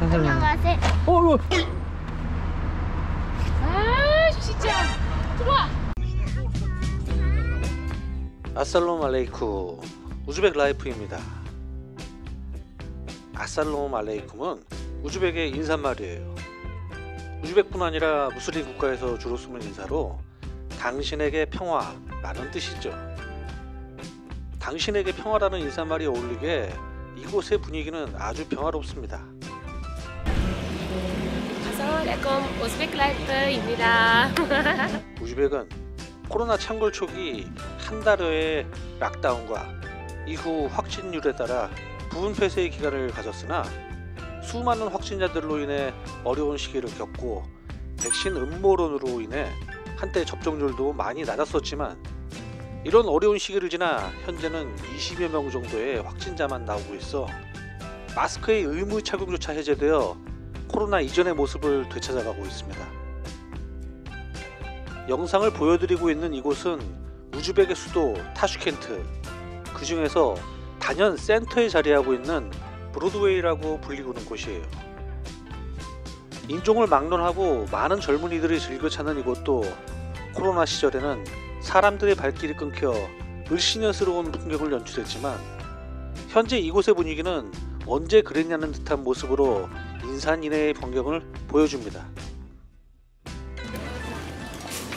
안녕하세요. 어, 어. 아 진짜. 들어와. 아살롬 알레이쿰 우즈벡 라이프입니다. 아살롬 알레이쿰은 우즈벡의 인사말이에요. 우즈벡뿐 아니라 무슬림 국가에서 주로 쓰는 인사로 당신에게 평화라는 뜻이죠. 당신에게 평화라는 인사말이 어울리게 이곳의 분위기는 아주 평화롭습니다. 아살라말레이쿰 오스벡 라이프입니다 우즈벡은 코로나 창궐 초기 한 달여의 락다운과 이후 확진율에 따라 부분 폐쇄의 기간을 가졌으나 수많은 확진자들로 인해 어려운 시기를 겪고 백신 음모론으로 인해 한때 접종률도 많이 낮았었지만 이런 어려운 시기를 지나 현재는 20여 명 정도의 확진자만 나오고 있어 마스크의 의무 착용조차 해제되어 코로나 이전의 모습을 되찾아가고 있습니다. 영상을 보여드리고 있는 이곳은 우즈벡의 수도 타슈켄트 그 중에서 단연 센터에 자리하고 있는 브로드웨이라고 불리우는 곳이에요. 인종을 막론하고 많은 젊은이들이 즐겨 찾는 이곳도 코로나 시절에는 사람들의 발길이 끊겨 을씨년스러운 풍경을 연출했지만 현재 이곳의 분위기는 언제 그랬냐는 듯한 모습으로 인산인해의 변경을 보여줍니다.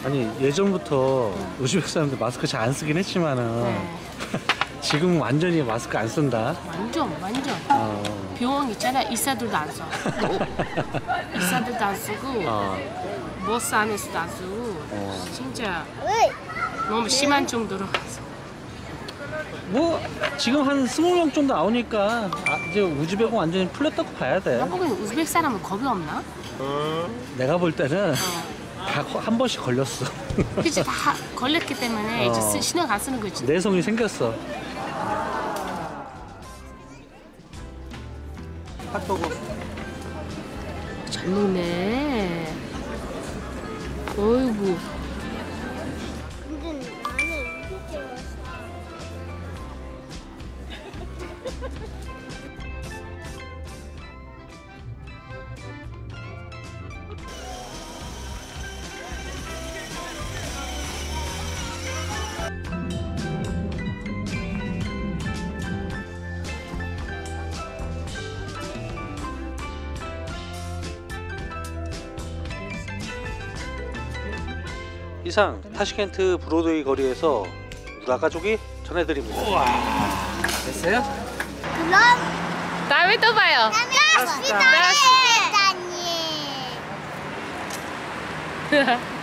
아니 예전부터 우즈벡 사람들 마스크 잘 안 쓰긴 했지만은 네. 지금 완전히 마스크 안 쓴다. 완전 완전 어, 병원 있잖아 의사들도 안 써. 의사들도 안 쓰고 어, 안에서도 안 쓰고 어. 진짜 너무 심한 정도로 뭐 지금 한 스무 명 정도 나오니까 아, 이제 우즈벡은 완전히 풀렸다고 봐야 돼. 보기엔 우즈벡 사람은 겁이 없나? 내가 볼 때는 어. 다한 번씩 걸렸어. 그치 다 걸렸기 때문에 이제 어. 쓰, 신경 안 쓰는 거지. 내성이 생겼어. 잘 먹네. 어이 이상 타시켄트 브로드웨이 거리에서 우라 가족이 전해드립니다. 됐어요? 그럼 다음에 또 봐요. 다음에 갑시다. 다니.